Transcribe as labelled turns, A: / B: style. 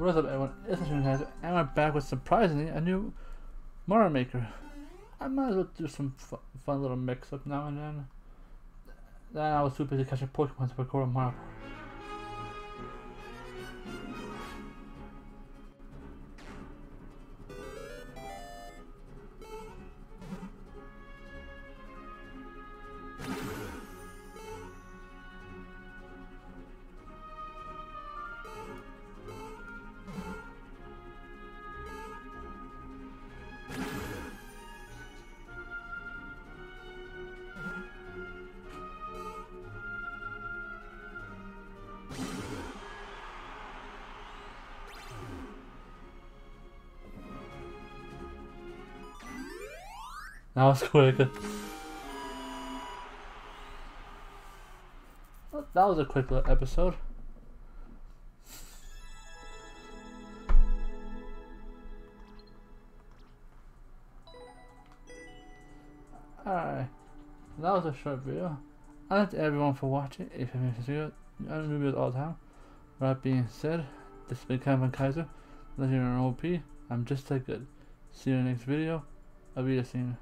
A: What is up everyone, it's guys, and we're back with surprisingly a new Mario Maker. I might as well do some fu fun little mix up now and then. Then I was too busy catching Pokemon to record Mario. That was quick. Oh, that was a quick episode. Alright, that was a short video. I thank everyone for watching. If you missed this video, I do videos all the time. That being said, this has been Kenan Kaiser, legendary OP. I'm just that good. See you in the next video. I'll be the same.